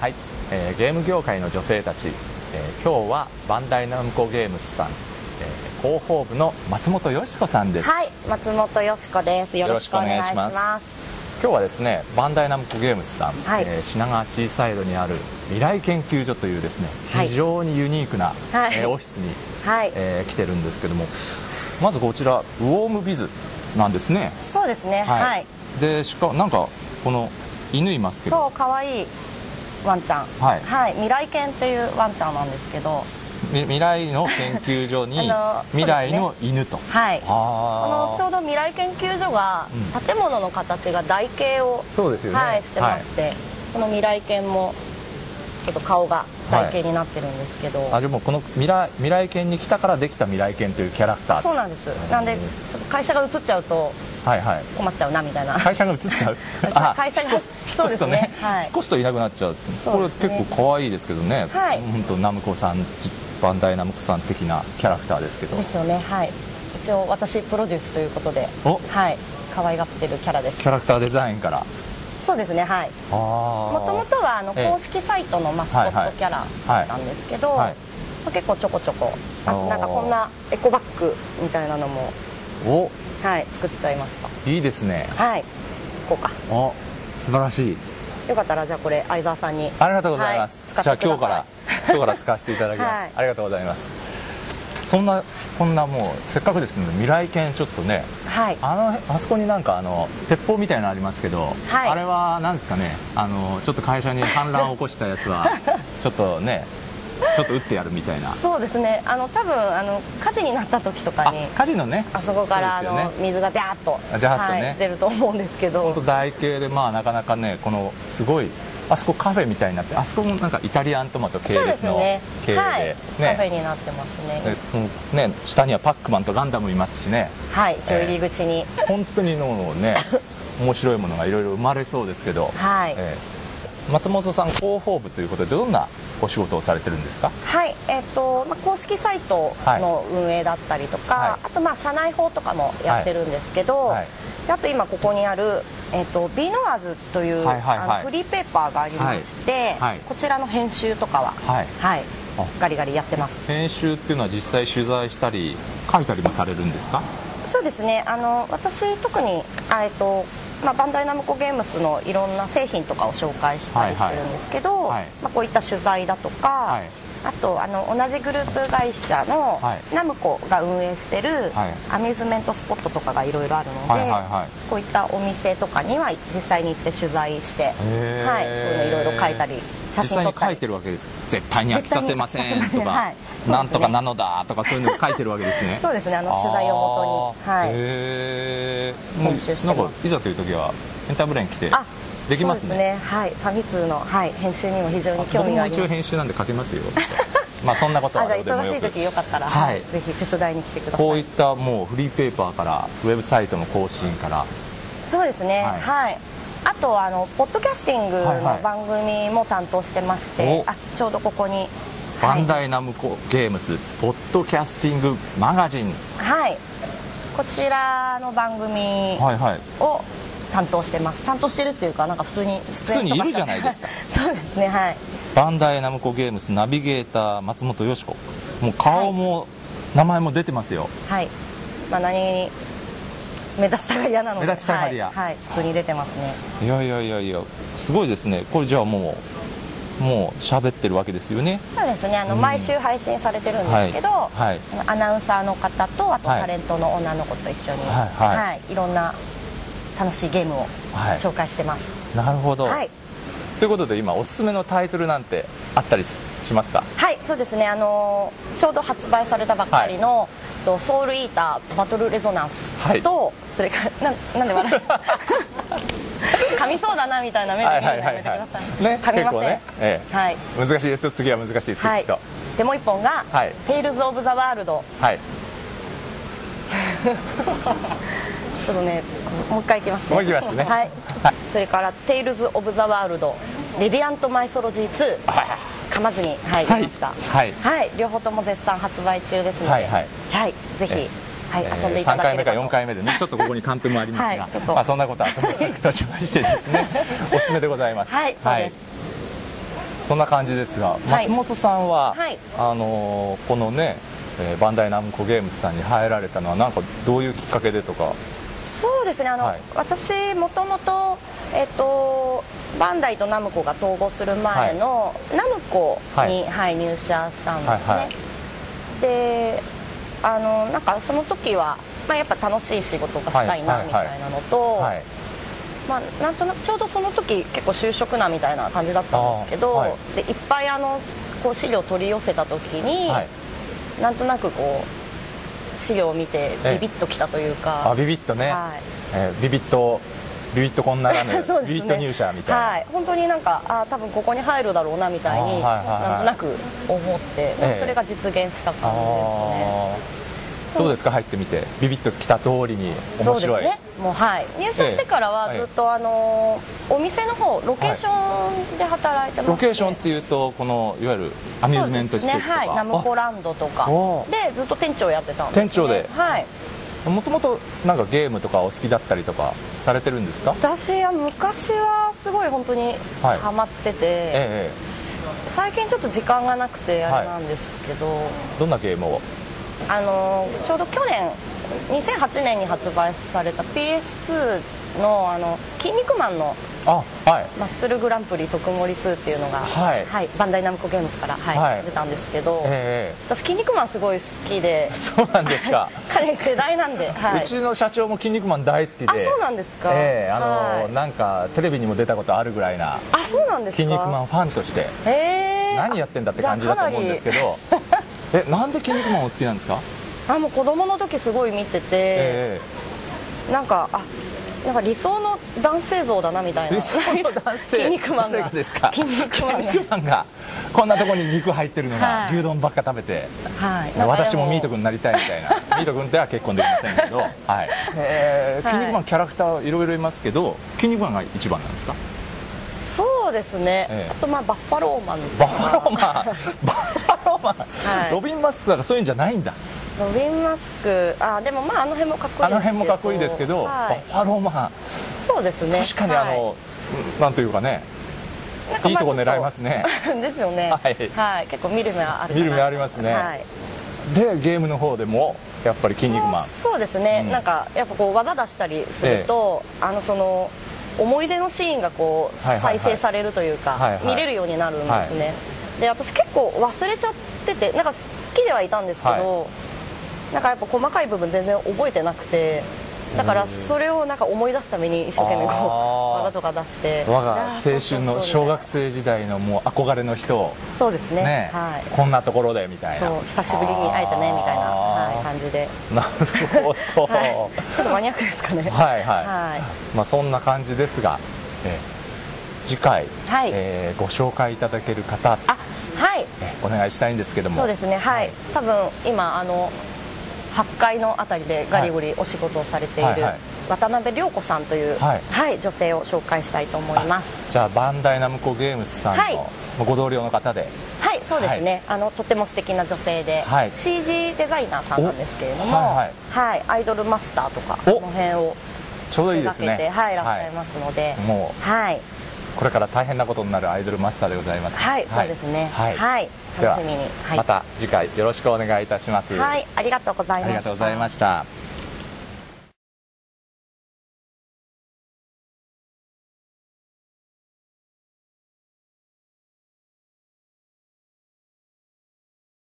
はい、えーゲーム業界の女性たち、えー今日はバンダイナムコゲームズさん、えー広報部の松本よし子さんです、はい、松本よしこです。よろしくお願いします。今日はですねバンダイナムコゲームズさん、はい。えー品川シーサイドにある未来研究所というですねはい。非常にユニークな、はい。えーオフィスに、はい、えー来てるんですけどもまずこちらウォームビズなんですね。そうですね。はい。でしかもなんかこの犬いますけど。そう可愛いワンちゃん。はい。未来犬っていうワンちゃんなんですけど、み未来の研究所に 未来の犬と、はい。こあのちょうど未来研究所がうん。建物の形が台形を、そうですよね。はいしてまして、この未来犬もちょっと顔が台形になってるんですけど、あじゃあもうこの未来未来犬に来たからできた未来犬というキャラクター。そうなんです。なんでちょっと会社が移っちゃうとはいはい。困っちゃうなみたいな。会社が移っちゃう。会社がそうですね。引っ越すとはい。引っ越すといなくなっちゃうこれ結構可愛いですけどね、はい。本当ナムコさんじバンダイナムコさん的なキャラクターですけど。ですよね。はい。一応私プロデュースということで、お。はい。可愛がってるキャラです。キ。ャラクターデザインから。そうですね。はい。あもともとはあのええ。公式サイトのマスコットキャラなんですけど、はい。はい。まあ結構ちょこちょこ。あとなんかこんなエコバッグみたいなのもお。はい作っちゃいました。いいですね。はい。こうか。お素晴らしい。よかったらじゃあこれ相沢さんに。ありがとうございます、はい、じゃあ今日から今日から使わせていただきます、はい。ありがとうございます。そんなこんなもうせっかくですので未来犬ちょっとねはい。あのあそこになんかあの鉄砲みたいなのありますけど、はい。あれは何ですかね。あのちょっと会社に反乱を起こしたやつは ちょっとねちょっと撃ってやるみたいな。そうですね。あの多分あの火事になった時とかあに火事のね。あそこからねの水がビャーっとあジャーッとね。はい、出ると思うんですけ本当ど台形でまあなかなかねこのすごいあそこカフェみたいになってあそこもなんかイタリアントマト系列のすね。経営ではい、ね。カフェになってますね。ね下にはパックマンとガンダムいますしね。はい一応入り口に、本当にのね面白いものがいろいろ生まれそうですけど、はい。ええ松本さん広報部ということでどんなお仕事をされてるんですか？はい、えっ、と、まあ、公式サイトの運営だったりとか、はい。あとまあ社内法とかもやってるんですけど、はい。はい。であと今ここにある、えっ、と、ビーノワーズという、はいはいはい。あのフリーペーパーがありまして、こちらの編集とかは、はい。はい。あ。ガリガリやってます。編集っていうのは実際取材したり書いたりもされるんですか？そうですね。あの私特にあえっと。まあ、バンダイナムコゲームスのいろんな製品とかを紹介したりしてるんですけど、はいはいまあ、こういった取材だとか、はいあとあの同じグループ会社のはい。ナムコが運営してるはい。アミューズメントスポットとかがいろいろあるので、はいはいはい。こういったお店とかには実際に行って取材して、はい、いろいろ書いたり写真撮ったり。実際に書いてるわけですか絶対に飽きさせませんとか、はい。ね。なんとかなのだとかそういうのを書いてるわけですね。そうですね。あの取材をもとに、はい、編集してます。なんかいざという時はエンターブレイン来てあできますね。ね。はい。ファミ通の、はい、編集にも非常に興僕も一応味があります。編集なんで書けますよ。まあそんなことは忙しい時よかったら、ははいい、ぜひ手伝いに来てください。こういったもうフリーペーパーからウェブサイトの更新から。そうですね。はい。はい、あとあのポッドキャスティングはいはい。の番組も担当してまして、お。あちょうどここにバンダイイナムコゲームスポッドキャスティングマガジン。はい。こちらの番組はいはい。を担当してます。担当してるっていうかなんか普通に出演とか普通にいるじゃないですか。そうですねはい。バンダイナムコゲームスナビゲーター松本よし子もう顔も、名前も出てますよ。はい。まあ何目立ちたがり屋なので。目立ちたがり屋。はい、はい、普通に出てますね。いやいやいやいや。すごいですね。これじゃあもうもう喋ってるわけですよね。そうですね。あの、うん。毎週配信されてるんですけど、はい。はい。アナウンサーの方とあとはいタレントの女の子と一緒に、はい。はい。いろんな楽しいゲームをはい。紹介してます。なるほど、はい、ということで今おすすめのタイトルなんてあったりししますか？はい、そうですね。あのちょうど発売されたばっかりの、とソウルイーターバトルレゾナンスはい。と、それからななんで笑う？噛みそうだなみたいな目で見るのやめてください、ね噛みません、ね、ええ。はい。難しいですよ。次は難しいです、はい。でもう一本が「はい。テイルズ・オブ・ザ・ワールドはい」ちょっとねもう一回いきますね。もうきますね。はい、はい。それから「テイルズ・オブ・ザ・ワールド」「レディアント・マイソロジー2」はい噛まずにはいはい。出ました。はい。はい、両方とも絶賛発売中ですので。はいはい。はい。ぜひえはい、えー遊んでいただ3回目かければと。4回目でね ちょっとここにカンペもありますが、はいちょっと。まあ、そんなことはともかくとしましてですね。おすすめでございます。はいそうです、そんな感じですがはい。松本さんは、はい。あのーこのね、えーバンダイナムコゲームズさんに入られたのはなんかどういうきっかけでとかそうですねあの、はい。私もともとえっとバンダイとナムコが統合する前の、ナムコに、はい。入社したんですね、はいはい。であのなんかその時は、まあ、やっぱ楽しい仕事がしたいなはいみたいなのと、はいまあ、なんとなくちょうどその時結構就職難みたいな感じだったんですけど、はい。でいっぱいあのこう資料取り寄せた時に、はい。なんとなくこう資料を見てええ。ビビッときたというか。あビビッとね、はい。えービビッとビビッとこんならぬ、ね。ビビッと入社みたいな、はい、本当になんかあ多分ここに入るだろうなみたいにはいはいはいなんとなく思って、ええ。それが実現した感じですねどうですか？入ってみて。ビビッときた通りに面白い、そうですね。もうはい。入社してからはええ。ずっと、あのーお店の方ロケーションで働いてます、ロケーションっていうとこのいわゆるアミューズメント施設とか、そうですね。はい、ナムコランドとか。おでずっと店長やってたんです、ね、店長で。はい。もともとなんかゲームとかお好きだったりとかされてるんですか？私は昔はすごい本当にはい。ハマってて、ええ最近ちょっっと時間がなくてあれなんですけど、どんなゲームを？あのちょうど去年2008年に発売された PS2 の「あの筋肉マン」のあはい。マッスルグランプリ特盛2っていうのが、はい。バンダイナムコゲームズから、はいはい。出たんですけど、え私筋肉マンすごい好きでえ そうなんですか。かなり世代なんで、はい。うちの社長も「筋肉マン」大好きで。あそうなんですか。ええあの、はい。なんかテレビにも出たことあるぐらいなあそうなんですか。筋肉マンファンとして。へえ。何やってんだって感じだと思うんですけどえなんで筋肉マンお好きなんですか？あもう子供の時すごい見てて、えなんかあなんか理想の男性像だなみたいな。え理想の男性。筋肉マンが。ですか？筋肉マンが。筋肉マンが。こんなところに肉入ってるのが、はい。牛丼ばっか食べて。はい。私もミート君になりたいみたいな。ミート君とは結婚できませんけど、はい。えーはい。筋肉マンキャラクターいろいろいますけど筋肉マンが一番なんですか？そうですね、ええ。あとまあバッファローマン。バッファローマン。バッファローマン、はい。ロビン・マスクとかそういうんじゃないんだ。ロビンマスク。あでもまああの辺もかっこいいですけど。あの辺もかっこいいですけど、はい。バッファローマン。そうですね。確かにあの、なんというかねいいとこ狙いますね。ですよね。はい。結構見る目はある見る目ありますね。はい。でゲームの方でもやっぱり筋肉マン。そうですね、うん。なんかやっぱこう技出したりすると、あのその思い出のシーンがこう再生されるというか、見れるようになるんですね、で私結構忘れちゃっててなんか好きではいたんですけど、なんかやっぱ細かい部分全然覚えてなくてだからそれをなんか思い出すために一生懸命こう技とか出して。我が青春の小学生時代のもう憧れの人を。そうですね。ね、はい。こんなところでみたいな。そう久しぶりに会えたねみたいな、はい、あ感じで、ーなるほど、はい、ちょっとマニアックですかね。はいはい、はい。まあ、そんな感じですが、えー次回、はい。えーご紹介いただける方、あはい。えーお願いしたいんですけども。そうですね。はい、多分今あの8階のあたりでガリゴリお仕事をされている、渡辺涼子さんという、ははいい女性を紹介したいと思います。じゃあバンダイナムコゲームズさんの、ご同僚の方で。はいそうですね、あのとても素敵な女性で、はい。CG デザイナーさんなんですけれどもおはい。はいアイドルマスターとかお。この辺をちょうどいい手ですね。掛けて、はい、いらっしゃいますので、もはい、うこれから大変なことになるアイドルマスターでございます。はい、そうですね。はい、はい、楽しみに。はい、また次回よろしくお願いいたします、はい、ありがとうございました。ありがとうございました